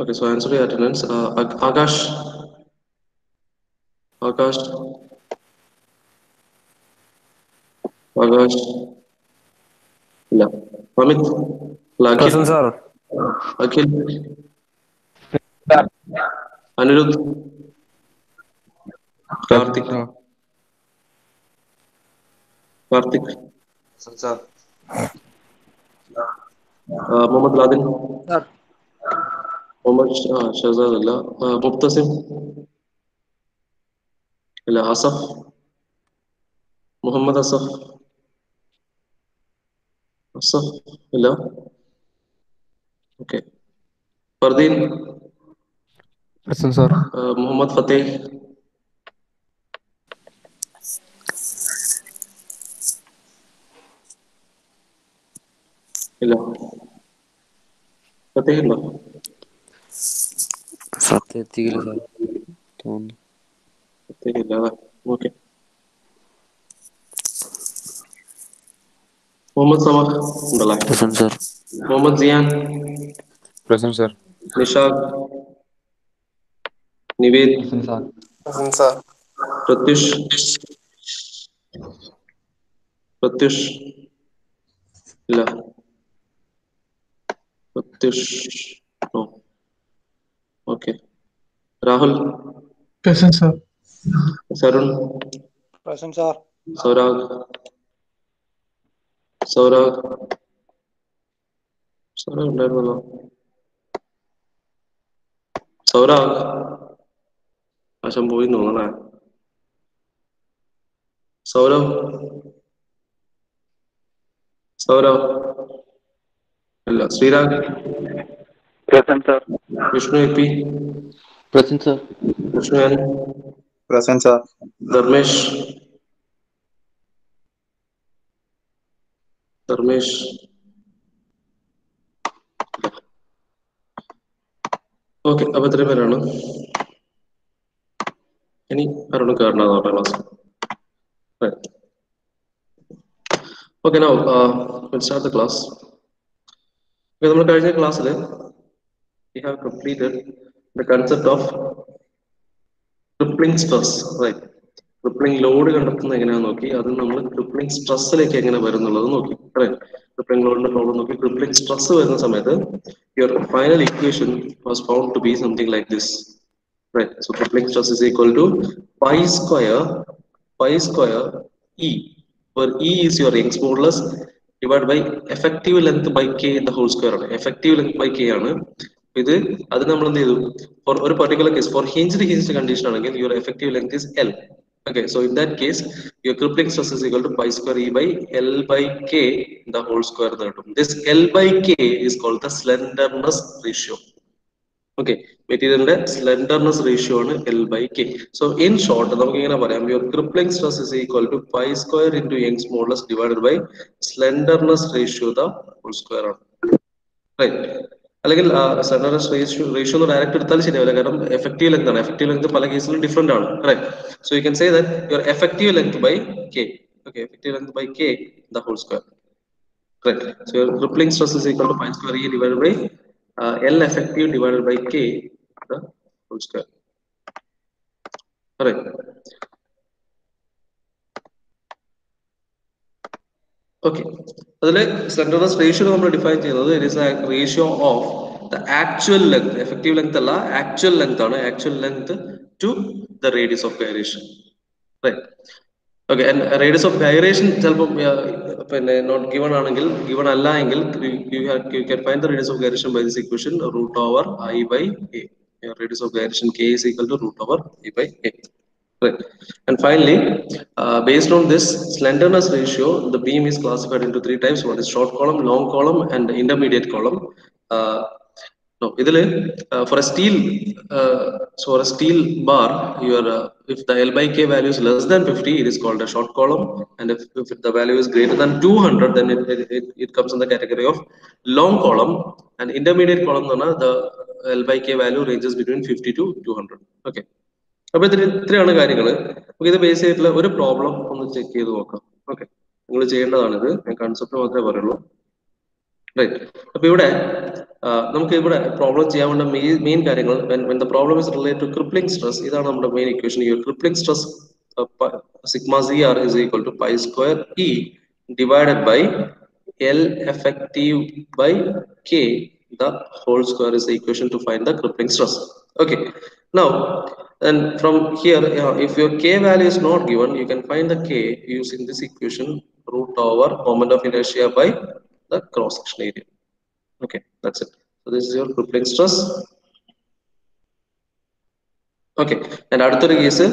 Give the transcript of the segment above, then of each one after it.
Okay, so answer the attendance. Uh, Ag Agash. Agash. No, Yeah. Amit. Lakit. Sir. Akhil. Yeah. Anirudh. Karthik. كارتيك آه، محمد العادل. محمد شازر آه، لا آه، مبتسم. لا اسف محمد اسف اسف لا. أوكي. فردين. حسن سار. محمد فتيح. लो फतेह लो फतेह तीन लो दोन फतेह लो okay Mohammad समा गला प्रसन्न sir. Mohammad जियान। प्रसन्न sir. निशाक Nived. Prasanna sir. Pratyush. Pratyush. ला Pratish. No. Okay. Rahul. Present, sir. Sarun. Present, sir. Saurabh. Saurabh. Saurabh, never Saurabh. अच्छा movie नोना ना सौरव सौरव സൗരവ് സൗരവ് അല്ല Sreerag present sir Vishnu A P present sir Vishnu N present sir Dharmesh Dharmesh okay അപ്പൊ ഇത്രയും പേരാണ് ഇനി ആരോടും കയറണം നോട്ടെ class okay no start the class okay നമ്മൾ കഴിഞ്ഞ ക്ലാസ്സിൽ we have completed the concept of crippling stress right crippling load കണ്ടെത്തുന്നത് എങ്ങനെയാന്ന് നോക്കി അത് നമ്മൾ crippling സ്ട്രെസ്സിലേക്ക് എങ്ങനെ വരും എന്നുള്ളത് നോക്കി right crippling ലോഡിന്റെ പ്രോബ്ലം നോക്കി crippling സ്ട്രെസ് വരുന്ന സമയത്ത് your final equation was found to be something like this right so crippling stress is equal to pi square pi square e where e is your Young's modulus divided by effective length by k in the whole square ആണ് effective length by k ആണ് ഇത് അത് നമ്മൾ എന്ത് ചെയ്തു for ഒരു particular case for hinged hinged condition ആണെങ്കിൽ your effective length is L okay so in that case your crippling stress is equal to pi square e by l by k the whole square this l by k is called the slenderness ratio okay മെറ്റീരിയലിന്റെ slenderness ratio ആണ് L by K so in short നമുക്ക് ഇങ്ങനെ പറയാം your crippling stress is equal to pi square into Young's modulus divided by slenderness ratio the whole square ആണ്. അല്ലെങ്കിൽ slenderness ratio ratio എന്ന് direct എടുത്താൽ ശരിയാവില്ല. കാരണം എഫക്റ്റീവ് ലെങ്ത് ആണ്. എഫക്റ്റീവ് ലെങ്ത് പല കേസിലും ഡിഫറെന്റ് ആണ്. So you can say that effective length by K okay effective length by K the whole square Right. So your crippling stress is equal to pi square E divided by uh, L effective divided by K the whole square. All right. Okay. അതിൽ slenderness ratio നമ്മൾ define ചെയ്യുന്നത് it is ratio of the actual length effective length അല്ല actual length ആണ് actual length to the radius of gyration right okay radius of gyration ചിലപ്പോൾ പിന്നെ not given ആണെങ്കിൽ given അല്ല എങ്കിൽ you can find the radius of gyration by this equation root over I by A radius of gyration K is equal to root over e by a right and finally uh, based on this slenderness ratio the beam is classified into three types one is short column long column and intermediate column uh, no ഇതിൽ uh, for a steel uh, so for a steel bar your uh, if the L by K value is less than 50 it is called a short column and if, if the value is greater than 200 then it, it, it, comes in the category of long column and intermediate column the L by K value ranges between 50 to 200 okay അപ്പൊ ഇതിന് ഇത്രയാണ് കാര്യങ്ങൾ നമുക്ക് ഇത് base ചെയ്തിട്ടുള്ള ഒരു problem ഒന്ന് check ചെയ്ത് നോക്കാം ഓക്കെ നിങ്ങൾ ചെയ്യേണ്ടതാണിത് ഞാൻ കൺസെപ്റ്റ് മാത്രമേ പറയുള്ളൂ റൈറ്റ് അപ്പൊ ഇവിടെ നമുക്ക് ഇവിടെ പ്രോബ്ലം ചെയ്യാൻ വേണ്ട മെയിൻ കാര്യങ്ങൾ when the problem is related to crippling stress ഇതാണ് നമ്മുടെ മെയിൻ ഇക്വേഷൻ ഈ crippling stress sigma C R is equal to pi square E divided by L effective by K the whole square is the equation to find the crippling stress. Okay. Now, and from here, uh, if your k value is not given, you can find the k using this equation root over moment of inertia by the cross section area. Okay, that's it. So this is your crippling stress. Okay, and അടുത്തൊരു case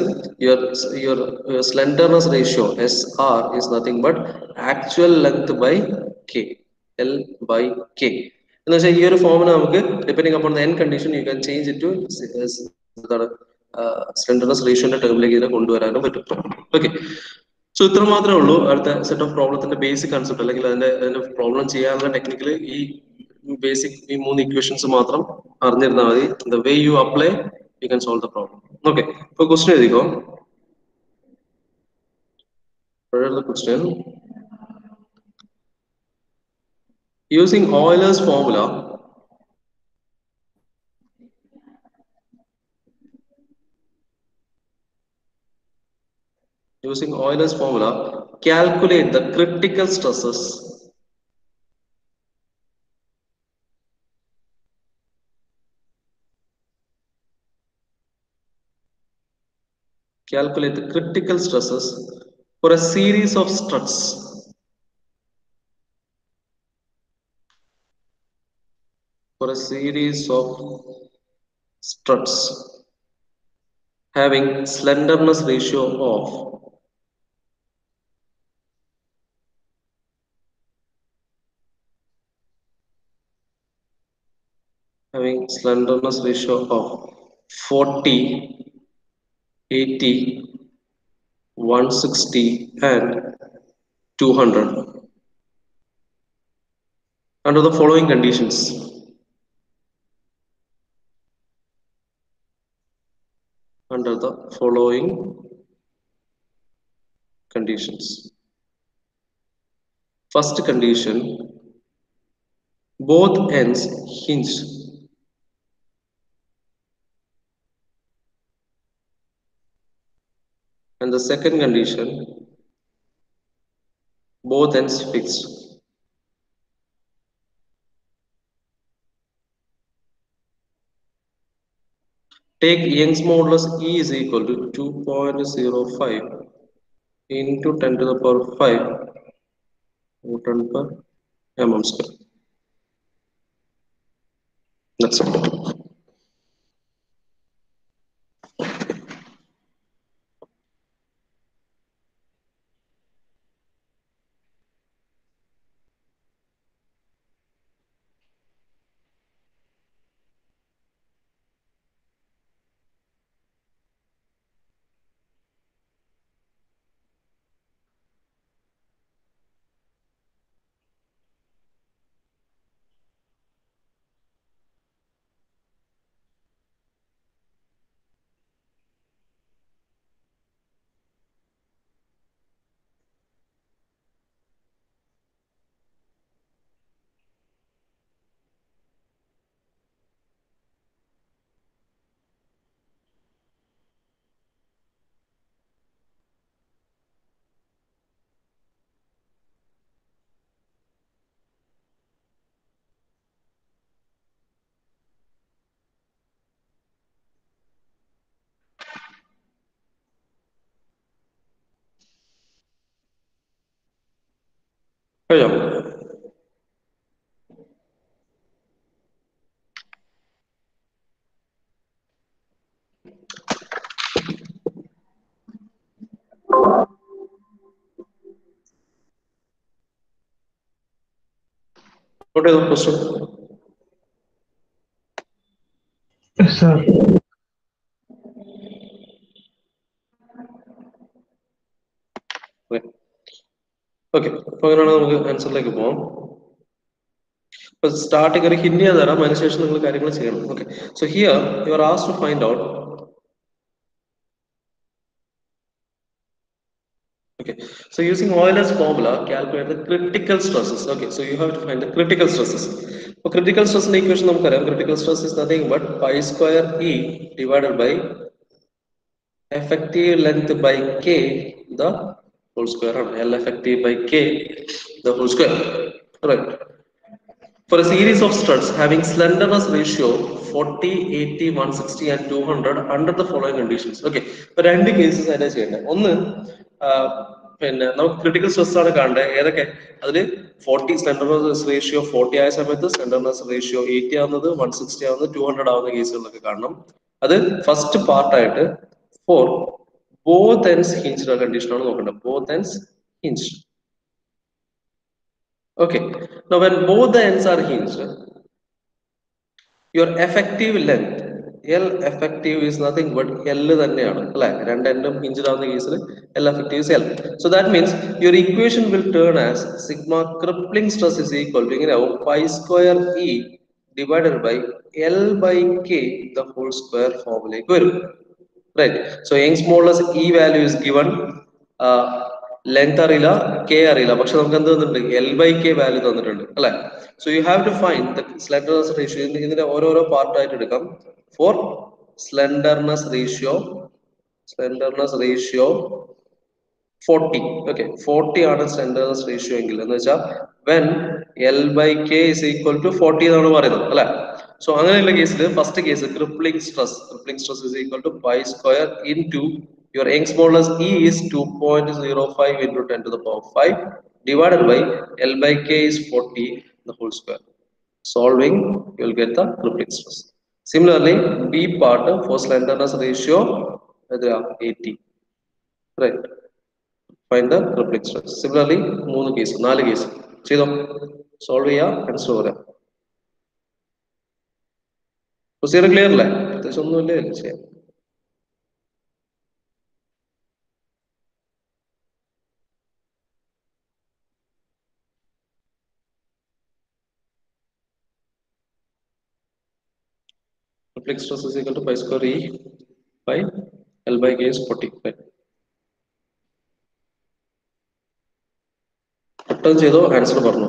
your your uh, slenderness ratio SR is nothing but actual length by K L by K എന്ന് വെച്ചാൽ ഈ ഒരു ഫോമിന് നമുക്ക് depending upon the end condition you can change it to എന്താണ് slenderness റേഷ്യോന്റെ ടേമിലേക്ക് ഇതിനെ കൊണ്ടുവരാനും പറ്റും ഓക്കെ സോ ഇത്ര മാത്രമേ ഉള്ളൂ അടുത്ത സെറ്റ് ഓഫ് പ്രോബ്ലത്തിന്റെ ബേസിക് കൺസെപ്റ്റ് അല്ലെങ്കിൽ അതിന്റെ പ്രോബ്ലം ചെയ്യാനുള്ള ടെക്നിക്കൽ ഈ ബേസിക് ഈ മൂന്ന് ഇക്വേഷൻസ് മാത്രം അറിഞ്ഞിരുന്നാൽ മതി the way you apply you can solve the problem okay ഇപ്പൊ ക്വസ്റ്റ്യൻ എഴുതിക്കോ question using Euler's formula using Euler's formula calculate the critical stresses calculate the critical stresses for a series of struts. For a series of struts. Having slenderness ratio of having slenderness ratio of 40 80 160 and 200 under the following conditions under the following conditions. First condition, both ends hinge. And the second condition, both ends fixed. Take Young's modulus E is equal to 2.05 into 10 to the power 5 Newton per mm square. That's it. Calla. Yes, sir. Okay അപ്പൊ അങ്ങനെയാണെങ്കിൽ നമുക്ക് ആൻസറിലേക്ക് പോവാം അപ്പൊ starting ഒരു ഹിന്ദി തരാം അതിനുശേഷം നിങ്ങൾ കാര്യങ്ങൾ ചെയ്യണം okay so here you are as to find out Okay, so using Euler's formula, calculate the critical stresses. Okay, so you have to find the critical stresses. For critical stress equation, നമുക്കറിയാം critical stress is nothing but pi square E divided by effective length by K the whole square ആണ് L effective by K the whole square. Right. For a series of studs having slenderness ratio 40, 80, 160 and 200 under the following conditions. Okay, ഇപ്പൊ രണ്ട് cases ആയിട്ടാ ചെയ്യേണ്ടത് ഒന്ന് പിന്നെ നമുക്ക് critical stress ആണ് കാണേണ്ടത് ഏതൊക്കെ അതിൽ ഫോർട്ടി സ്ലെൻഡർനെസ് റേഷ്യോ ഫോർട്ടി ആയ സമയത്ത് സ്ലെൻഡർനെസ് റേഷ്യോ എയ്റ്റി ആവുന്നത് വൺ സിക്സ്റ്റി ആവുന്നത് ടു ഹൺഡ്രഡ് ആവുന്ന കേസുകളിലൊക്കെ കാണണം അത് ഫസ്റ്റ് പാർട്ടായിട്ട് for both ends hinge condition ആണ് നോക്കേണ്ടത് both ends hinge Okay. Now, when both the ends are hinged, your effective length, L effective is nothing but L തന്നെയാണ് അല്ലെ രണ്ട് എൻഡും ഹിഞ്ചഡ് ആവുന്ന കേസിൽ L effective is L. So that means your equation will turn as sigma crippling stress is equal to ഇങ്ങനെ ആവും pi square E divided by L by K the whole square ഫോമിലേക്ക് വരും right so Young's modulus ഈ value is given length അറിയില്ല K അറിയില്ല. പക്ഷെ നമുക്ക് എന്ത് തന്നിട്ടുണ്ട് എൽ ബൈ കെ വാല്യൂ തന്നിട്ടുണ്ട്. അല്ലെ? So you have to find the slenderness ratio ഇതിന്റെ ഓരോരോ പാർട്ടായിട്ട് എടുക്കാം. For slenderness ratio slenderness ratio forty okay forty ആണ് സ്ലെൻഡർനെസ് റേഷ്യോ എങ്കിൽ എന്ന് വെച്ചാൽ when L by K is equal to forty എന്നാണ് പറയുന്നത്. അല്ലെ? സോ അങ്ങനെയുള്ള കേസിൽ first case crippling stress crippling stress is equal to pi square into your young's modulus E is two point zero five into ten to the power five divided by L by K is forty the whole square solving you will get the crippling stress similarly b part for slenderness ratio എത്രയാ 80 right find the crippling stress similarly മൂന്ന് case നാല് case ചെയ്തോ solve ചെയ്യാ answer പറയാം Procedure clear അല്ലേ പ്രത്യേകിച്ച് ഒന്നുമില്ലേ? ചെയ്യാം Flix stress equal to pi square E pi L by K is forty five ചെയ്തോ? ആൻസർ പറഞ്ഞു.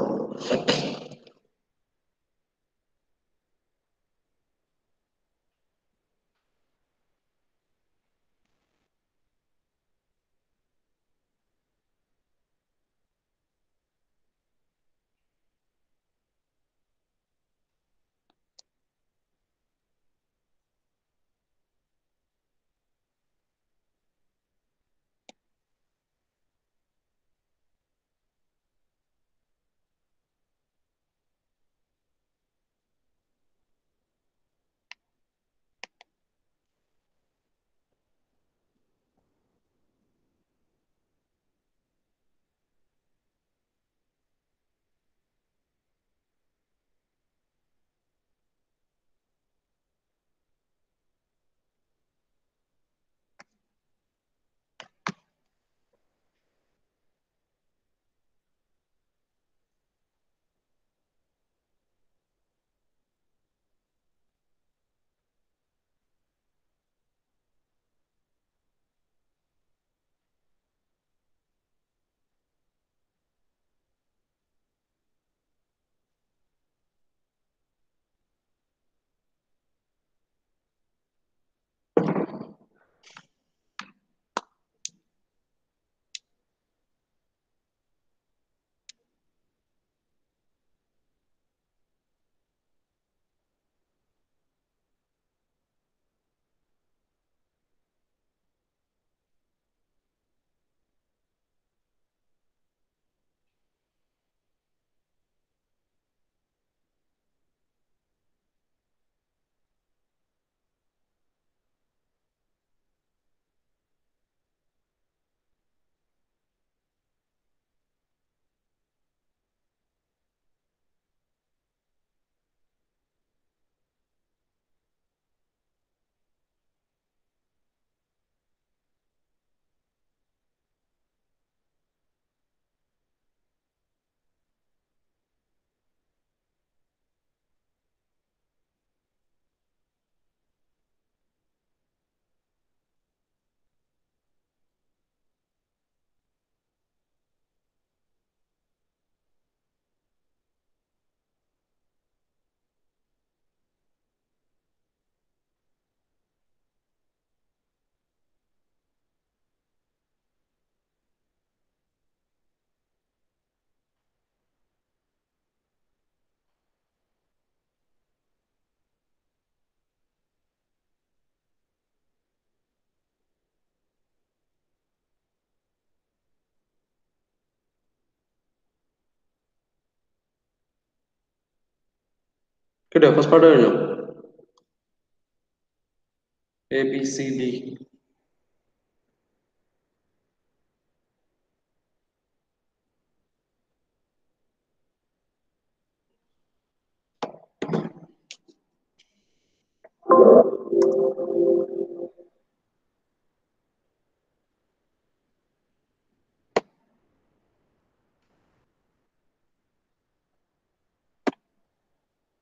കിട്ടിയോ ഫസ്റ്റ് പാർട്ട് കഴിഞ്ഞോ? A B C D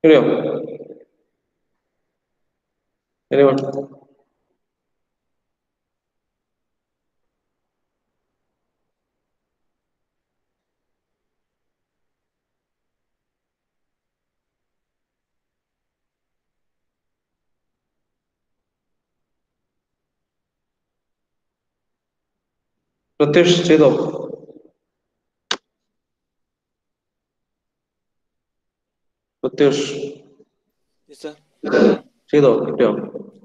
Entendeu? Entendeu? પ્રતિષ્ઠિતો Pratyush sir ചെയ്തോ കിട്ടിയോ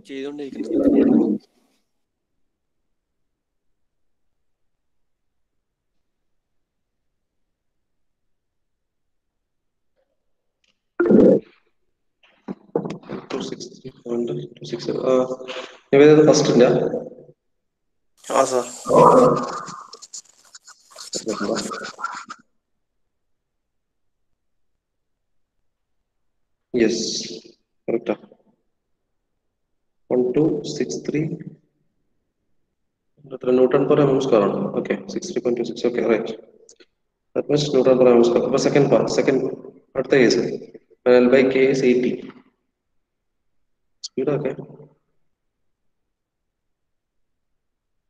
ചെയ്തോണ്ടിരിക്കുന്നു two six three point two six Nivedana first ഇല്ല ആ sir yes correct one two six three newton per mm current okay 63.26 okay right that much newton per mm current but second part second part அடுத்த is when l by k is 80 speed okay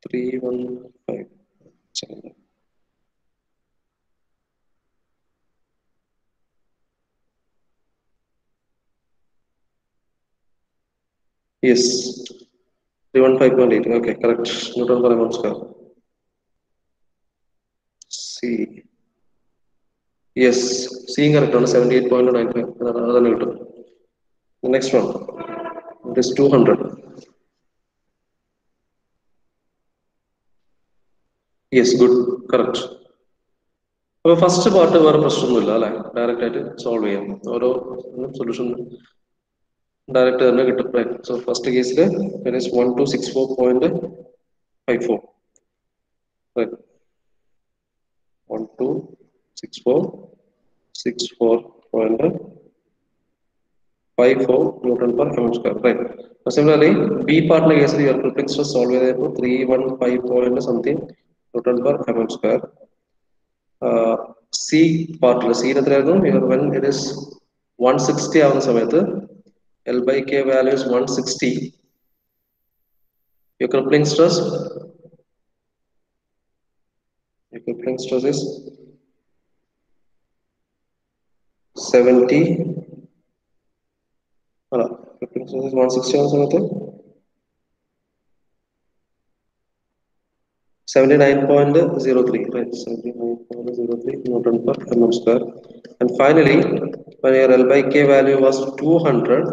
3 1 5 7 Yes. 315.8. Okay, correct. Newton per mm square. C. Yes. C correct on 78.95. Another Newton. The next one. It is 200. Yes, good. Correct. അപ്പോൾ first part വേറെ പ്രശ്നമൊന്നുമില്ല അല്ലെ direct ആയിട്ട് solve ചെയ്യാം ഓരോ solution direct തന്നെ കിട്ടും so first കേസിൽ one two six four point five four one two six four six four point five four newton per M square right similarly B പാർട്ടിന്റെ കേസിൽ യുവർ ക്രിട്ടിക് സ്ട്രെസ് സോൾവ് ചെയ്തപ്പോൾ three one five point something newton per M square C പാർട്ടിൽ സിയിൽ എത്രയായിരുന്നു your when it is one sixty ആവുന്ന സമയത്ത് L by K value is 160. Your coupling stress, your coupling stress is 70. Voilà. Coupling stress is 160 or something. 79.03, right? 79.03 Newton per mm square. And finally, when your L by K value was 200,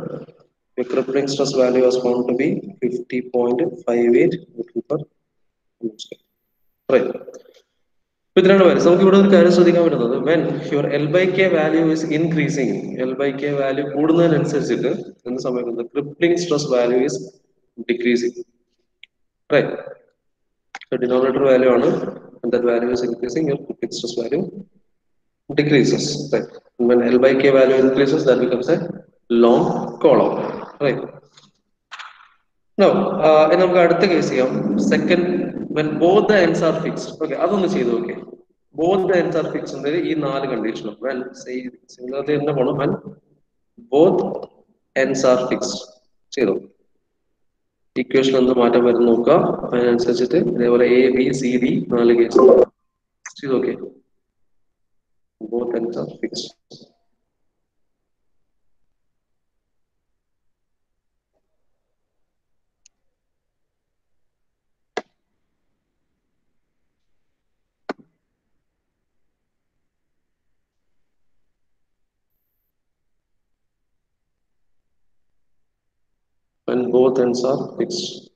your crippling stress value was found to be 50.58 Newton per mm square. Right. ഇതിലാണ് വരുന്നത് നമുക്ക് ഇവിടെ ഒരു കാര്യം ശ്രദ്ധിക്കാൻ പറ്റുന്നത് when your L by K value is increasing L by K value കൂടുന്നതിനനുസരിച്ചിട്ട് എന്ത് സംഭവിക്കുന്നത് crippling stress value is decreasing right So denominator value on and that value is increasing, your fixed stress value decreases. Right. And when L by K value increases, that becomes a long column. Right. Now, uh, ഇനി നമുക്ക് അടുത്ത case ചെയ്യാം second when both the ends are fixed okay അതൊന്ന് ചെയ്തു നോക്കെ both the ends are fixed ഈ നാല് കണ്ടീഷനും വെൻ സിമിലർലി തന്നെ പോണം when both ends are fixed ചെയ്തു ഇക്വേഷൻ ഒന്ന് മാറ്റം വരുന്ന നോക്കുക. അതിനനുസരിച്ചിട്ട് ഇതേപോലെ എ ബി സി ഡി നാല് കേസ് നോക്കെ both answer are and both ends are fixed.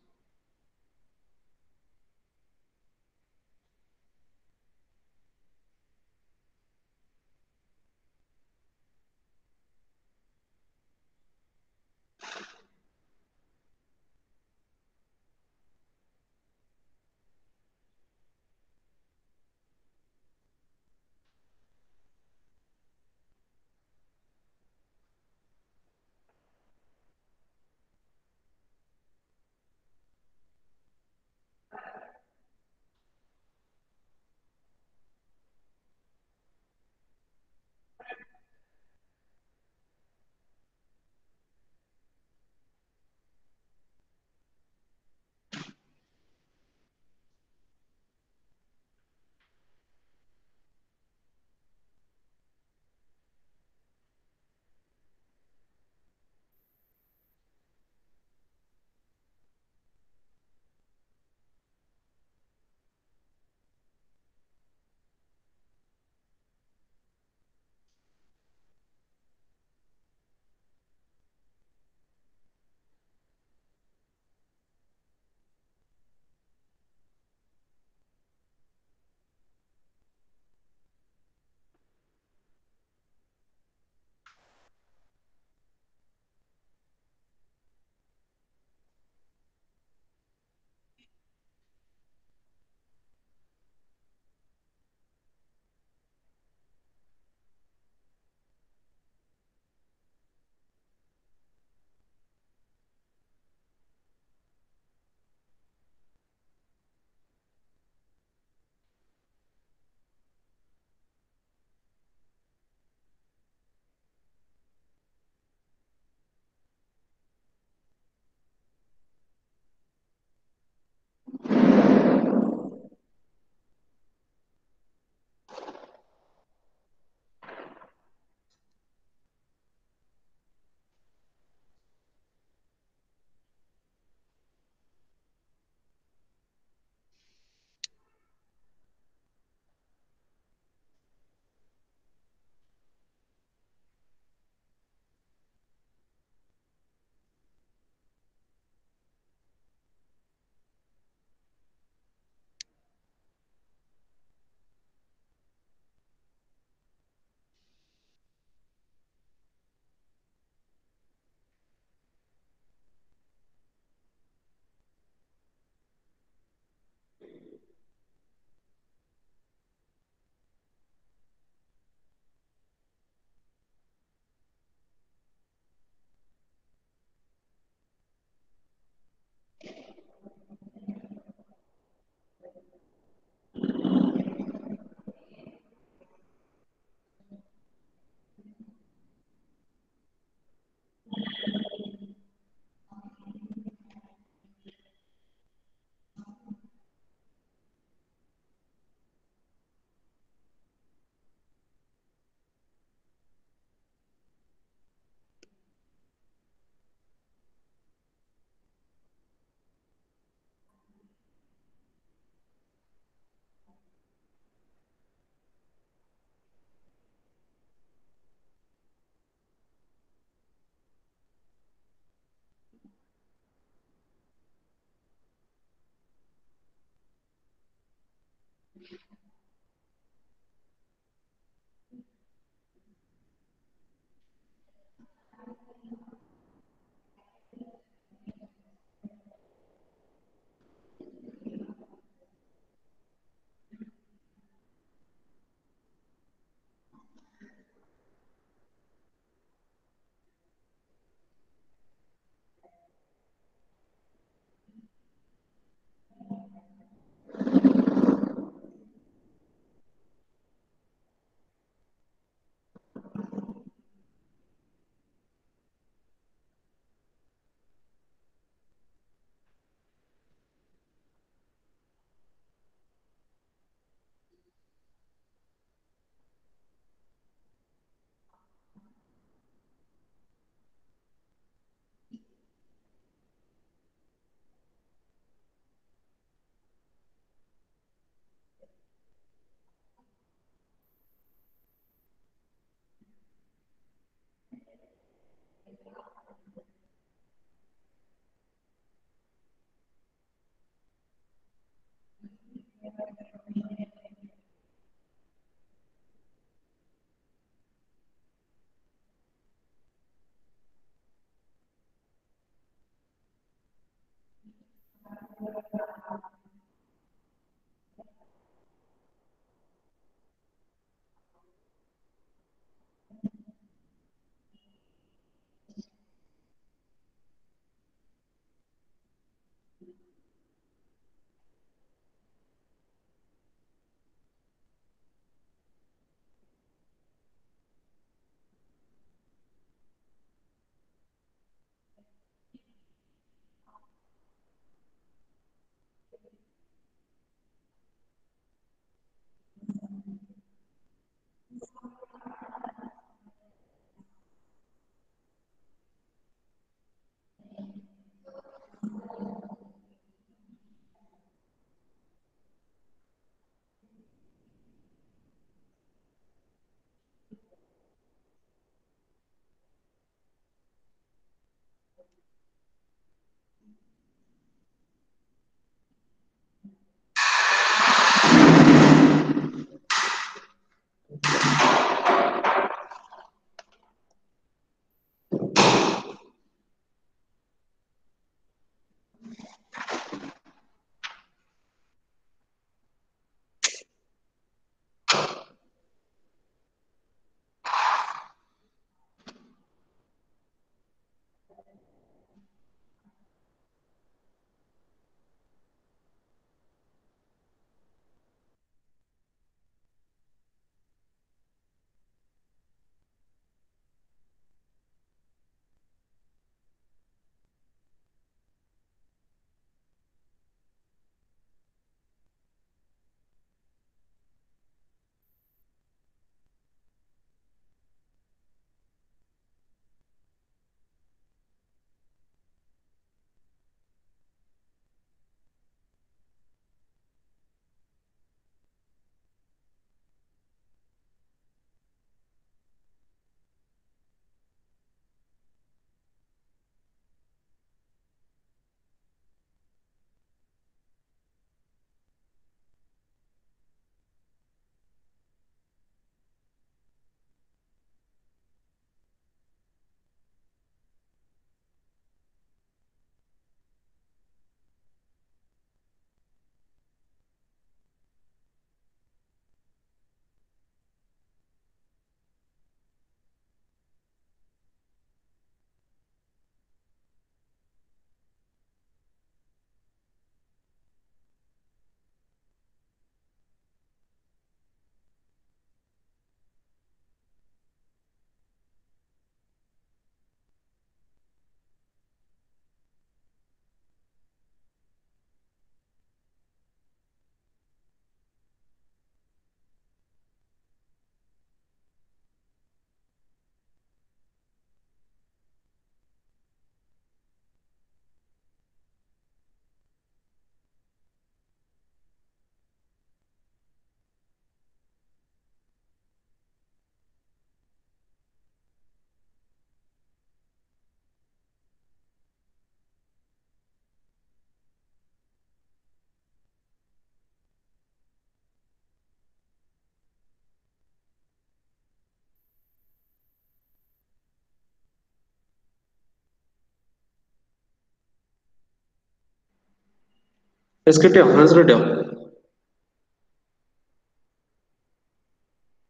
Yes കിട്ടിയോ ആൻസർ കിട്ടിയോ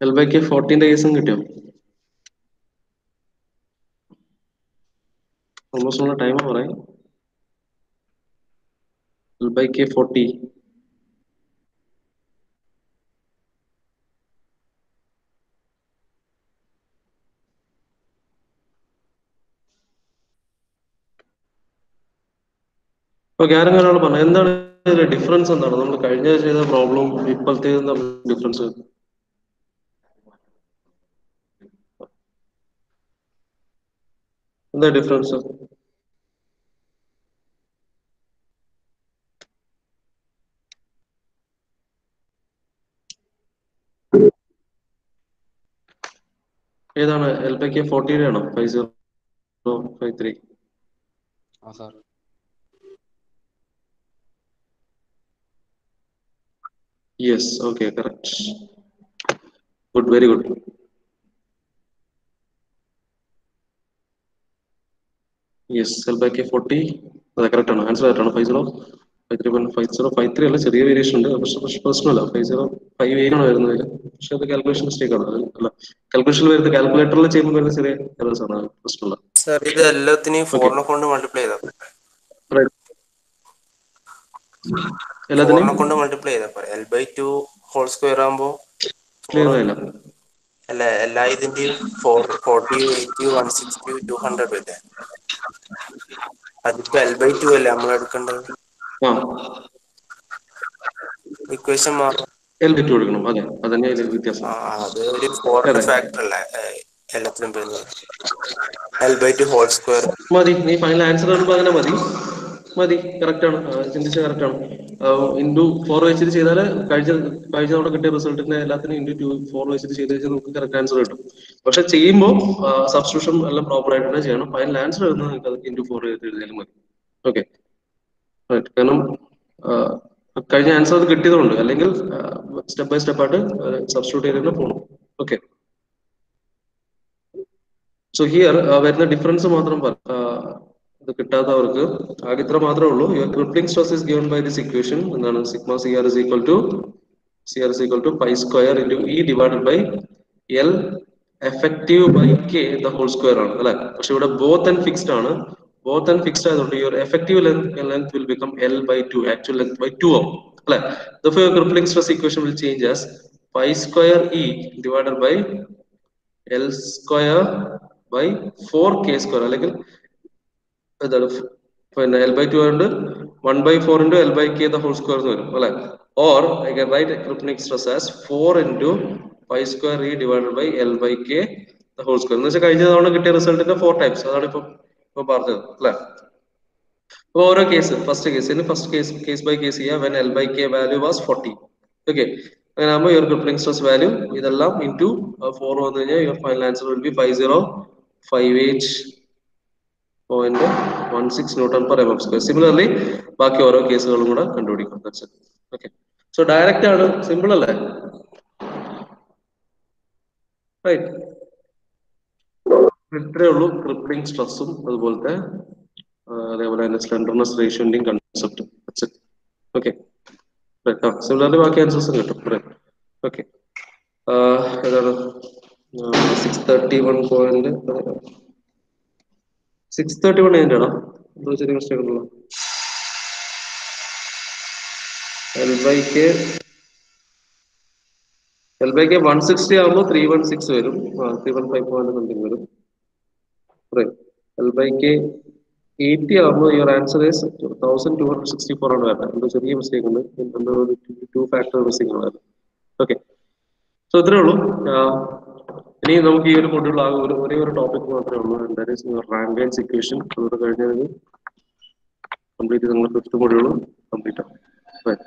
എൽ ബൈ കെ ഫോർട്ടീന്റെ കേസും കിട്ടിയോ ഓൾമോസ്റ്റ് ഉള്ള ടൈം പറയാം L by K forty okay ആരെങ്കിലും ഒരാൾ പറഞ്ഞു എന്താണ് ഡിഫറൻസ് എന്താണ് നമ്മൾ കഴിഞ്ഞ ചെയ്ത പ്രോബ്ലം ഇപ്പോഴത്തെ ഡിഫറൻസ് എന്താ ഡിഫറൻസ് ഏതാണ്? എൽ പി കെ ഫോർട്ടീൻ ആണോ? ഫൈവ് സീറോ ഫൈവ് ത്രീ ആ sir. Yes okay, correct. Good, very good. Yes L by K forty അതെ കറക്റ്റ് ആണ്. ആൻസർ കറക്റ്റ് ആണ്. Five zero five three point five zero five three അല്ല ചെറിയ variation ഉണ്ട്. പക്ഷെ പ്രശ്നമല്ല ഫൈവ് സീറോ ഫൈവ് എയ്റ്റ് ആണ് വരുന്നത്. പക്ഷെ അത് കാൽക്കുലേഷൻ മിസ്റ്റേക്ക് ആണ്. അല്ല കാൽക്കുലേഷൻ വരുന്നത് കാൽക്കുലേറ്ററിൽ ചെയ്യുമ്പോൾ വരുന്ന ചെറിയ എറേഴ്സ് ആണ്. പ്രശ്നമല്ല സാർ ഇത് എല്ലാത്തിനെയും ഫോറിനെ കൊണ്ട് മൾട്ടിപ്ലൈ ചെയ്താൽ എല്ലാത്തിനെയും കൊണ്ട് മൾട്ടിപ്ലൈ ചെയ്താൽ പോരെ. L by two whole square ആകുമ്പോ അല്ല എല്ലാ ഇതിന്റെയും for forty eighty one sixty two hundred വരെ. അതിപ്പോ എൽ ബൈ ടു അല്ലേ നമ്മൾ എടുക്കേണ്ടത്? ഇക്വേഷൻ മാറും. എൽ ബി ടു കൊടുക്കണം അതെ. അതന്നെ വ്യത്യാസം. അത് ഒരു ഫോർ ഫാക്ടർ അല്ലേ? എല്ലാത്തിലും വരുന്നത്. L by two whole square മതി. നീ ഫൈനൽ ആൻസർ വരുമ്പോ അങ്ങനെ മതി. മതി. കറക്റ്റ് ആണ്. ചിന്തിച്ച കറക്റ്റ് ആണ്. ഇൻഡു ഫോർ വെച്ചിട്ട് ചെയ്താൽ കഴിഞ്ഞ കഴിഞ്ഞ തവണ കിട്ടിയ റിസൾട്ടിന്റെ എല്ലാത്തിനും ഇൻഡു ടു ഫോർ വെച്ചിട്ട് ചെയ്ത് വെച്ചാൽ നമുക്ക് കറക്റ്റ് ആൻസർ കിട്ടും. പക്ഷെ ചെയ്യുമ്പോൾ സബ്സ്റ്റിറ്റ്യൂഷൻ എല്ലാം പ്രോപ്പർ ആയിട്ട് തന്നെ ചെയ്യണം. ഫൈനൽ ആൻസർ വരുന്നത് നിങ്ങൾക്ക് അത് ഇൻഡു ഫോർ ചെയ്ത് എഴുതിയാലും മതി. ഓക്കെ കാരണം കഴിഞ്ഞ ആൻസർ അത് കിട്ടിയതുകൊണ്ട് അല്ലെങ്കിൽ സ്റ്റെപ്പ് ബൈ സ്റ്റെപ്പ് ആയിട്ട് സബ്സ്റ്റിറ്റ്യൂട്ട് ചെയ്ത് തന്നെ പോകണം ഓക്കെ സോ ഹിയർ വരുന്ന ഡിഫറൻസ് മാത്രം ഇത് കിട്ടാത്തവർക്ക് ആകെ ഇത്ര മാത്രമേ ഉള്ളൂ. Your crippling stress is given by this equation എന്താണ്? Sigma C R is equal to C R is equal to pi square into E divided by L effective by K the whole square ആണ് അല്ലെ? പക്ഷെ ഇവിടെ both and fixed ആണ്. Both and fixed ആയതുകൊണ്ട് your effective length length will become L by two actual length by two ആവും അല്ലെ? Your crippling stress equation will change as pi square E divided by L square by four K square അല്ലെങ്കിൽ എന്താണ് പിന്നെ L by two ആയതുകൊണ്ട് one by four into L by K the whole square എന്ന് വരും അല്ലെ? Or I can write crippling stress as four into pi square E divided by L by K the whole square എന്ന് വെച്ചാൽ കഴിഞ്ഞ തവണ കിട്ടിയ റിസൾട്ടിന്റെ four types അതാണ് ഇപ്പൊ ഇപ്പൊ പറഞ്ഞത് അല്ലെ? അപ്പൊ ഓരോ കേസ് ഫസ്റ്റ് കേസിന് first case case by case ചെയ്യാം. When L by K value was forty okay അങ്ങനെ ആകുമ്പോൾ യുവർ ക്രിപ്ലിംഗ് സ്ട്രെസ് വാല്യൂ ഇതെല്ലാം ഇന്റു ഫോർ വന്നു കഴിഞ്ഞാൽ your final answer will be five zero five eight point one six newton per M M square similarly ബാക്കി ഓരോ കേസുകളും കൂടെ കണ്ടുപിടിക്കാം. ഓക്കെ സോ ഡയറക്റ്റ് ആണ്. സിമ്പിൾ അല്ലേ? റൈറ്റ് ഇത്രേ ഉള്ളൂ ക്രിപ്ലിംഗ് സ്ട്രെസ്സും അതുപോലത്തെ അതേപോലെ തന്നെ സ്ലെൻഡർനെസ് റേഷ്യോന്റെയും കൺസെപ്റ്റ് ഓക്കെ സിമിലർലി ബാക്കി ആൻസേഴ്സും കിട്ടും. ഓക്കെ ഏതാണ്? Six thirty one point six thirty one ആണോ എന്തോ L by K L by K one sixty ആകുമ്പോൾ ത്രീ വൺ സിക്സ് വരും. Three one five point something വരും. എൽ ബൈ കെ എയ്റ്റി ആകുമ്പോൾ your answer is thousand two hundred sixty four ആണ് വരുന്നത്. എന്തോ ചെറിയ മിസ്റ്റേക്ക് ഉണ്ട്. എന്തോ ടു ഫാക്ടർ മിസ്സിംഗ് ആണ് വരുന്നത്. ഓക്കെ സോ ഇത്രേ ഉള്ളൂ. ഇനി നമുക്ക് ഈ ഒരു മൊഡ്യൂൾ ആകെ ഒരു ഒരേ ഒരു ടോപ്പിക് മാത്രമേ ഉള്ളൂ. That is your Rankine equation അതോടെ കഴിഞ്ഞാൽ കംപ്ലീറ്റ് നമ്മൾ ഫിഫ്ത്ത് മൊഡ്യൂൾ കംപ്ലീറ്റ് ആവും.